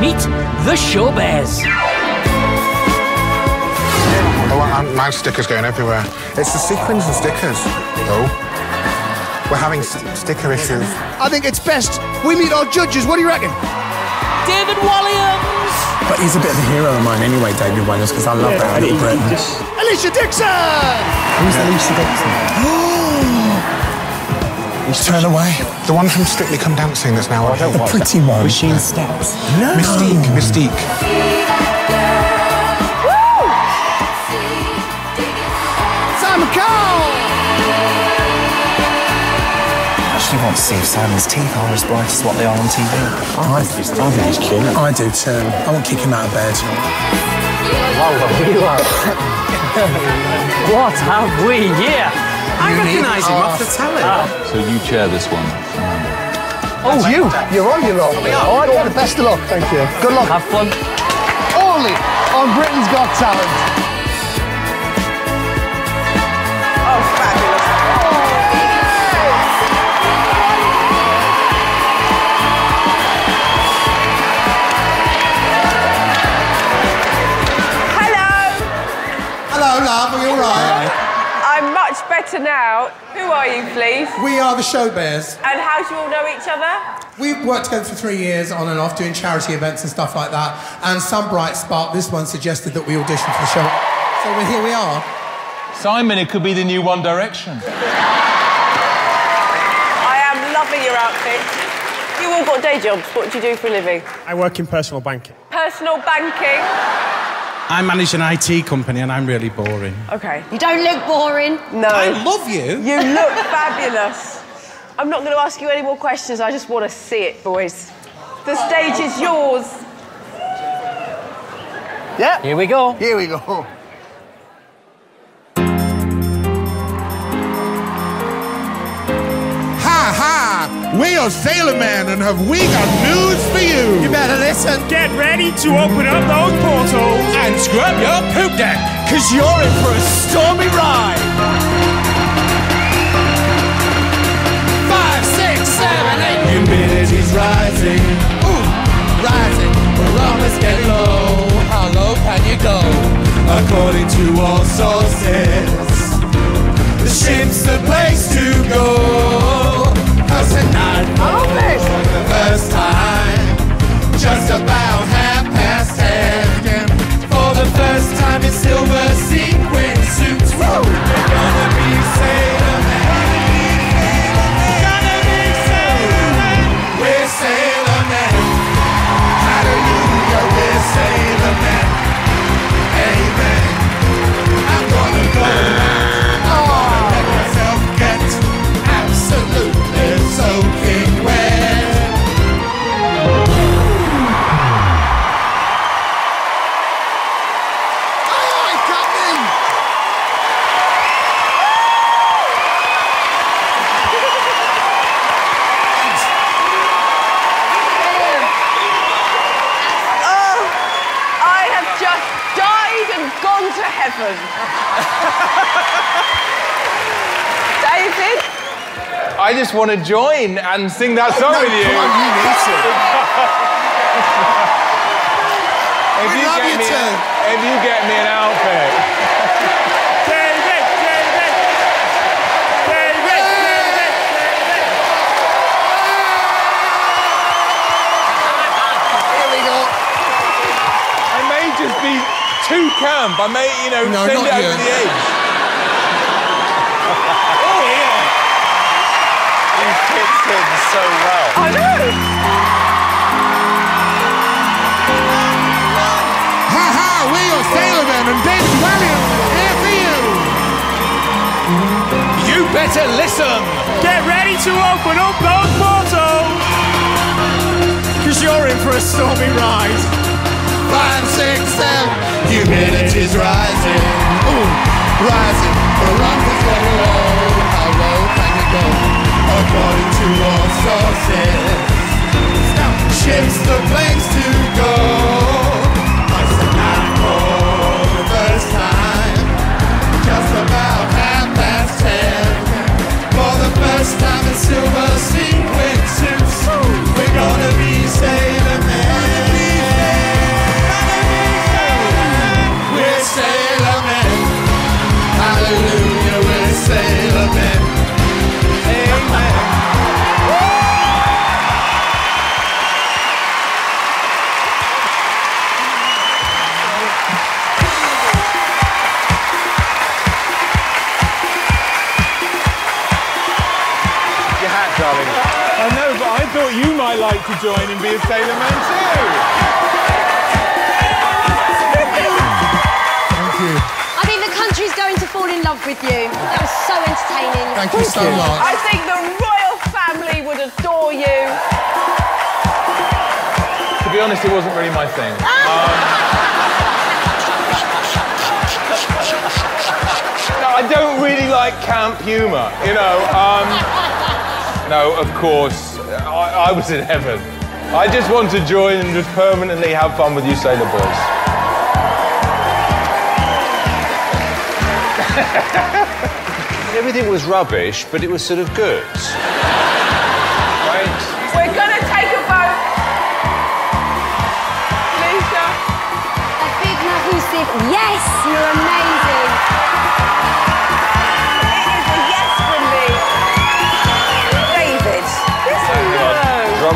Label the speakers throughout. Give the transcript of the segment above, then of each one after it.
Speaker 1: Meet the Showbears.
Speaker 2: Oh, and my stickers going everywhere. It's the sequins and stickers. Oh. We're having st- sticker issues.
Speaker 3: I think it's best we meet our judges. What do you reckon?
Speaker 1: David Walliams.
Speaker 4: But he's a bit of a hero of mine anyway, David Walliams, because I love
Speaker 3: Yeah,
Speaker 4: that
Speaker 3: he-
Speaker 4: little
Speaker 3: he
Speaker 4: Britain.
Speaker 3: just- Alesha Dixon!
Speaker 4: Who's Alesha Dixon? He's turned away.
Speaker 2: The one from Strictly Come Dancing that's now oh, on.
Speaker 4: The pretty one.
Speaker 2: Machine
Speaker 4: Steps. No.
Speaker 2: Mis-Teeq, Mis-Teeq.
Speaker 3: Simon Cowell!
Speaker 5: I actually want to see if Simon's teeth are as bright as what they are on TV.
Speaker 4: I think he's cute. I do too. I won't kick him out of bed.
Speaker 1: What have we here?
Speaker 5: I recognise him off the telly.
Speaker 6: So you chair this one.
Speaker 3: Oh, you! You're on your own. Oh, all right, all the best of luck. Thank you. Good luck.
Speaker 1: Have fun.
Speaker 3: Only on Britain's Got Talent.
Speaker 7: Much better now. Who are you, please?
Speaker 8: We are the Showbears.
Speaker 7: And how do you all know each other?
Speaker 8: We've worked together for three years, on and off, doing charity events and stuff like that. And some bright spark, this one suggested that we audition for the show. So we're, here we are.
Speaker 6: Simon, it could be the new One Direction.
Speaker 7: I am loving your outfit. You all got day jobs. What do you do for a living?
Speaker 9: I work in personal banking.
Speaker 7: Personal banking.
Speaker 9: I manage an IT company and I'm really boring.
Speaker 7: Okay.
Speaker 10: You don't look boring.
Speaker 7: No.
Speaker 9: I love you.
Speaker 7: You look fabulous. I'm not going to ask you any more questions. I just want to see it, boys. The stage is yours.
Speaker 3: Yeah.
Speaker 1: Here we go.
Speaker 3: Here we go.
Speaker 11: Ha ha! We are Sailor Man and have we got news for you?
Speaker 8: You better listen.
Speaker 9: Get ready to open up those portals
Speaker 11: And scrub your poop deck!
Speaker 3: Cause you're in for a stormy
Speaker 7: gone to heaven. David?
Speaker 6: I just want to join and sing that song
Speaker 8: No,
Speaker 6: with you.
Speaker 8: come on, you need to.
Speaker 6: if
Speaker 8: We
Speaker 6: you
Speaker 8: love
Speaker 6: get
Speaker 8: you
Speaker 6: me,
Speaker 8: too.
Speaker 6: If you get me an outfit. I may, you know,
Speaker 8: No,
Speaker 6: send
Speaker 8: not
Speaker 6: it over
Speaker 8: you.
Speaker 6: the edge. oh, yeah. You fits in so well.
Speaker 7: I know.
Speaker 11: Ha ha! We are Sailor Man and David Walliams here for you!
Speaker 3: You better listen.
Speaker 9: Get ready to open up those portals.
Speaker 3: Cause you're in for a stormy ride.
Speaker 8: Five, six, seven. Humidity's rising. Ooh, rising. Barometers getting low. How low can you go? According to all sources. Ships the place to go. Thought you like to join and be a Sailor Man too. Thank you.
Speaker 10: I think the country's going to fall in love with you. That was so entertaining.
Speaker 12: Thank you so much.
Speaker 7: I think the royal family would adore you.
Speaker 6: To be honest, it wasn't really my thing. Um, no, I don't really like camp humour, you know. Um, no, of course, I, I was in heaven. I just want to join and just permanently have fun with you sailor boys. Everything was rubbish, but it was sort of good. Right?
Speaker 7: We're going to take a vote. Lisa?
Speaker 10: A big massive yes, you're amazing.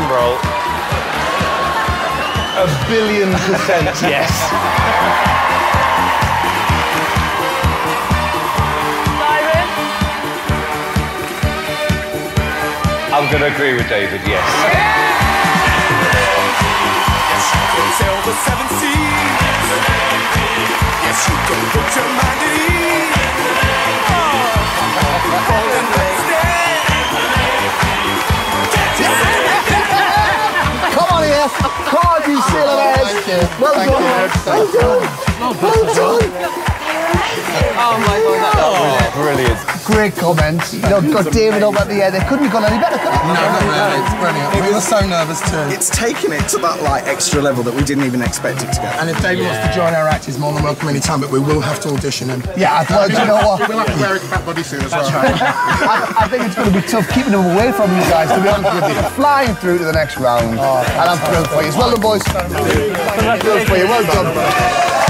Speaker 7: This is
Speaker 6: Drum roll. A billion percent yes.
Speaker 7: Byron?
Speaker 6: I'm going to agree with David, yes.
Speaker 3: Sail the seven seas. Yes, you can put your mind
Speaker 12: Come on here. Come on, you sailor bears. Well done. Well done. Well done.
Speaker 6: Oh my god, that was brilliant.
Speaker 12: Great comments. You know, got David up at the end. It couldn't have gone any better, could it?
Speaker 4: No, not really. It's brilliant. We were so nervous too.
Speaker 5: It's taken it to that like extra level that we didn't even expect it to go.
Speaker 4: And if David wants to join our act, he's more than welcome any time, but we will have to audition him.
Speaker 12: Yeah, I thought, you know what?
Speaker 2: We'll have to wear his fat bodysuit as well.
Speaker 12: I, I think it's going to be tough keeping them away from you guys, to be honest with you. Flying through to the next round. Oh, and I'm thrilled for you. Well done, boys. Thrilled for you. Well done.